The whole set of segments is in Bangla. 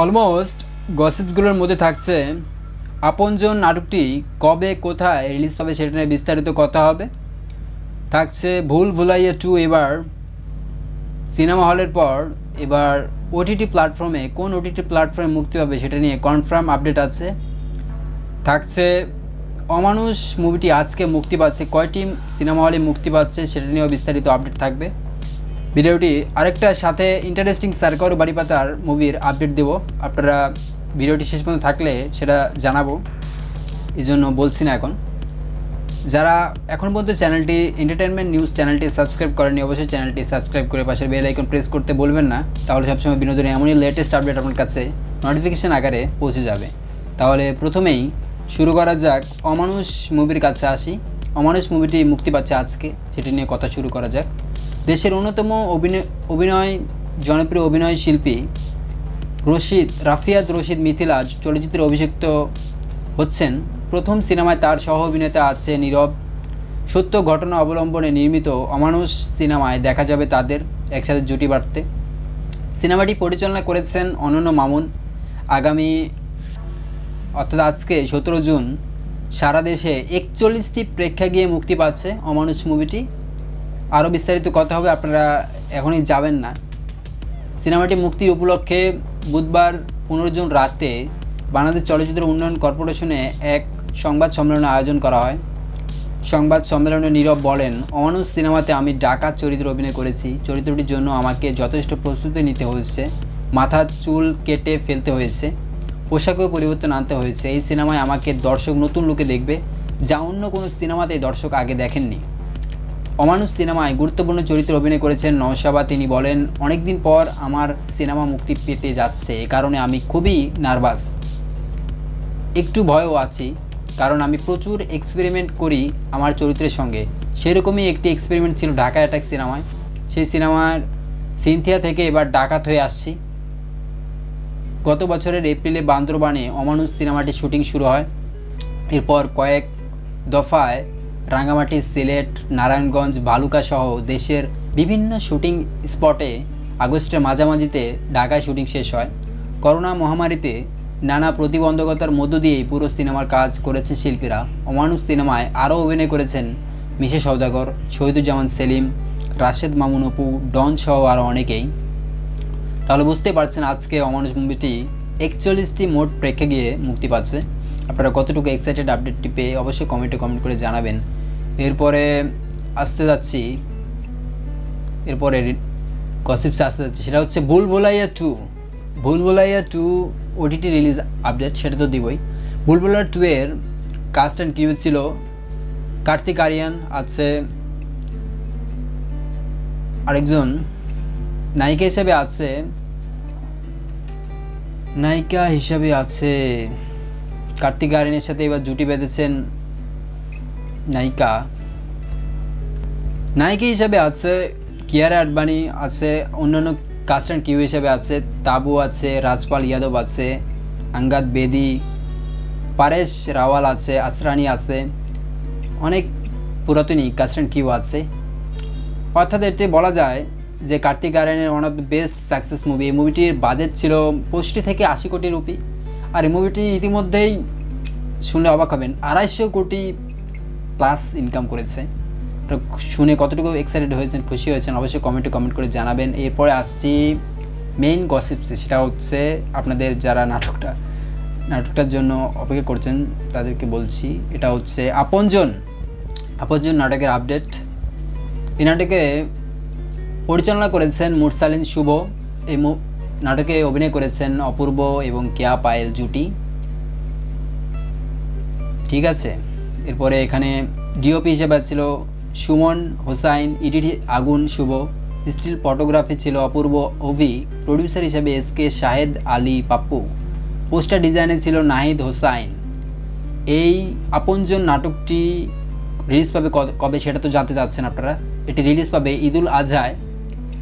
অলমোস্ট গসিপগুলোর মধ্যে থাকছে, আপনজন নাটকটি কবে, কোথায় রিলিজ হবে সেটা নিয়ে বিস্তারিত কথা হবে। থাকছে ভুল ভুলাইয়া টু এবার সিনেমা হলের পর এবার ওটিটি প্ল্যাটফর্মে, কোন ওটিটি প্ল্যাটফর্মে মুক্তি পাবে সেটা নিয়ে কনফার্ম আপডেট আছে। থাকছে অমানুষ মুভিটি আজকে মুক্তি পাচ্ছে, কয়টি সিনেমা হলে মুক্তি পাচ্ছে সেটা নিয়েও বিস্তারিত আপডেট থাকবে। ভিডিওটি আরেকটা সাথে ইন্টারেস্টিং সার্কার বাড়িপাতার মুভির আপডেট দেব। আপনারা ভিডিওটি শেষ পর্যন্ত থাকলে সেটা জানাব। এই জন্য বলছি না এখন। যারা এখন পর্যন্ত চ্যানেলটি এন্টারটেনমেন্ট নিউজ চ্যানেলটি সাবস্ক্রাইব করেনি অবশ্যই চ্যানেলটি সাবস্ক্রাইব করে পাশের বেল আইকন প্রেস করতে বলবেন না। তাহলে সবসময় বিনোদনের এমনই লেটেস্ট আপডেট আপনার কাছে নোটিফিকেশান আকারে পৌঁছে যাবে। তাহলে প্রথমেই শুরু করা যাক। অমানুষ মুভির কাছে আসি। অমানুষ মুভিটি মুক্তি পাচ্ছে আজকে। সেটি নিয়ে কথা শুরু করা যাক। দেশের অন্যতম অভিনয় অভিনয়, জনপ্রিয় অভিনয় শিল্পী রশিদ, রাফিয়াত রশিদ মিথিলাজ চলচ্চিত্রে অভিষিক্ত হচ্ছেন। প্রথম সিনেমায় তার সহ অভিনেতা আছে নীরব। সত্য ঘটনা অবলম্বনে নির্মিত অমানুষ সিনেমায় দেখা যাবে তাদের একসাথে জুটি বাড়তে সিনেমাটি পরিচালনা করেছেন অনন্য মামুন। আগামী, অর্থাৎ আজকে সতেরো জুন, সারা দেশে একচল্লিশটি প্রেক্ষাগৃহে মুক্তি পাচ্ছে অমানুষ মুভিটি। আরও বিস্তারিত কথা হবে, আপনারা এখনই যাবেন না। সিনেমাটি মুক্তির উপলক্ষে বুধবার পনেরো জুন রাতে বাংলাদেশ চলচ্চিত্র উন্নয়ন কর্পোরেশনে এক সংবাদ সম্মেলনের আয়োজন করা হয়। সংবাদ সম্মেলনে নীরব বলেন অমানুষ সিনেমাতে আমি ডাকাত চরিত্রে অভিনয় করেছি। চরিত্রটির জন্য আমাকে যথেষ্ট প্রস্তুতি নিতে হয়েছে। মাথার চুল কেটে ফেলতে হয়েছে। পোশাকেও পরিবর্তন আনতে হয়েছে। এই সিনেমায় আমাকে দর্শক নতুন লোকে দেখবে, যা অন্য কোনো সিনেমাতে দর্শক আগে দেখেননি। অমানুষ সিনেমায় গুরুত্বপূর্ণ চরিত্রে অভিনয় করেছেন নওশাবা। তিনি বলেন, অনেকদিন পর আমার সিনেমা মুক্তি পেতে যাচ্ছে, এ কারণে আমি খুবই নার্ভাস। একটু ভয়ও আছি, কারণ আমি প্রচুর এক্সপেরিমেন্ট করি আমার চরিত্রের সঙ্গে। সেরকমই একটি এক্সপেরিমেন্ট ছিল ঢাকা অ্যাটাক সিনেমায়। সেই সিনেমার সিনথিয়া থেকে এবার ডাকাত হয়ে আসছি। গত বছরের এপ্রিলে বান্দরবানে অমানুষ সিনেমাটির শুটিং শুরু হয়। এরপর কয়েক দফায় রাঙ্গামাটি, সিলেট, নারায়ণগঞ্জ, বালুকা সহ দেশের বিভিন্ন শুটিং স্পটে আগস্টের মাঝামাঝিতে ঢাকায় শুটিং শেষ হয়। করোনা মহামারীতে নানা প্রতিবন্ধকতার মধ্য দিয়েই পুরো সিনেমার কাজ করেছে শিল্পীরা। অমানুষ সিনেমায় আরও অভিনয় করেছেন মিশে সৌদাগর শহীদুজ্জামান সেলিম, রাশেদ মামুন অপু, ডন সহ আরও অনেকেই। তাহলে বুঝতে পারছেন আজকে অমানুষ মুভিটি একচল্লিশটি মোট প্রেক্ষে গিয়ে মুক্তি পাচ্ছে। আপনারা কতটুকু এক্সাইটেড আপডেটটি পেয়ে অবশ্যই কমেন্টে কমেন্ট করে জানাবেন। এরপরে আসতে যাচ্ছি। এরপরে গসিপসে আসতে যাচ্ছি। সেটা হচ্ছে Bhool Bhulaiyaa two Bhool Bhulaiyaa two OTT release update সেটা তো দিবই। ভুল ভোলাইয়া টু এর কাস্ট অ্যান্ড কিউ ছিল কার্তিক আরিয়ান, আছে আরেকজন। নায়িকা হিসেবে আছে নায়িকা হিসাবে আছে। কার্তিক আরিয়ানের সাথে এবার জুটি বেঁধেছেন নায়িকা। নায়িকা হিসাবে আছে, কিয়ারা আডবাণী আছে, অন্যান্য কাস্ট অ্যান্ড কিউ হিসাবে আছে, তাবু আছে, রাজপাল ইয়াদব আছে আঙ্গাদ বেদি, পারেশ রাওয়াল আছে আসরানি আছে, অনেক পুরাতনই কাস্ট অ্যান্ড কিউ আছে। অর্থাৎ এটি বলা যায় যে কার্তিক আরিয়ানের one of the best success movie এই মুভিটির বাজেট ছিল পঁচিশটি থেকে আশি কোটি রুপি। আর এই মুভিটি ইতিমধ্যেই শুনলে অবাক হবেন, আড়াইশো কোটি প্লাস ইনকাম করেছে। শুনে কতটুকু এক্সাইটেড হয়েছেন, খুশি হয়েছেন, অবশ্যই কমেন্টে কমেন্ট করে জানাবেন। এরপরে আসছি মেইন গসিপসে সেটা হচ্ছে আপনাদের যারা নাটকটা, নাটকটার জন্য অপেক্ষা করছেন, তাদেরকে বলছি, এটা হচ্ছে আপনজন আপনজন নাটকের আপডেট এই নাটকে পরিচালনা করেছেন মুরসালিন শুভ। এই নাটকে অভিনয় করেছেন অপূর্ব এবং কেয়া পায়েল জুটি। ঠিক আছে, এরপরে এখানে ডিওপি হিসেবে ছিল সুমন হোসাইন ইডিটি আগুন শুভ। স্টিল ফটোগ্রাফি ছিল অপূর্ব অভি প্রডিউসার হিসেবে S K Shahed Ali Pappu. Poster ডিজাইনে ছিল নাহিদ হোসাইন। এই আপনজন নাটকটি রিলিজ পাবে কবে সেটা তো জানতে চাচ্ছেন আপনারা। এটি রিলিজ পাবে ঈদুল আজহায়।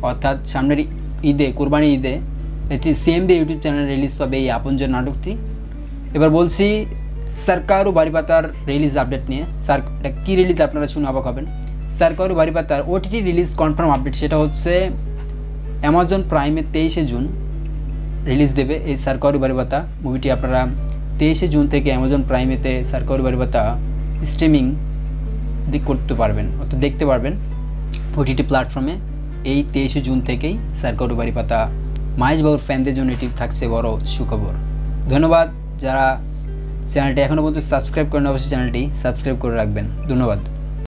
অর্থাৎ সামনের ঈদে, কোরবানি ঈদে এটি সিএমবি ইউটিউব চ্যানেলে রিলিজ পাবে এই আপনজন নাটকটি। এবার বলছি সরকারু বাড়িপাতার রিলিজ আপডেট নিয়ে। স্যার এটা কী রিলিজ আপনারা শুনে অবাক হবেন? সরকারু বাড়িপাতার ওটিটি রিলিজ কনফার্ম আপডেট সেটা হচ্ছে অ্যামাজন প্রাইমে তেইশে জুন রিলিজ দেবে এই সরকারি বাড়ি ভাতা মুভিটি আপনারা তেইশে জুন থেকে অ্যামাজন প্রাইমেতে সরকারি বাড়ি ভাতা স্ট্রিমিং করতে পারবেন, অর্থাৎ দেখতে পারবেন। ওটিটি প্ল্যাটফর্মে এই তেইশে জুন থেকেই স্যার বাড়ি পাতা মাহেশ বাবুর ফ্যানদের জন্য এটি থাকছে বড় সুখবর। ধন্যবাদ। যারা চ্যানেলটি এখনও পর্যন্ত সাবস্ক্রাইব করেন অবশ্যই চ্যানেলটি সাবস্ক্রাইব করে রাখবেন। ধন্যবাদ।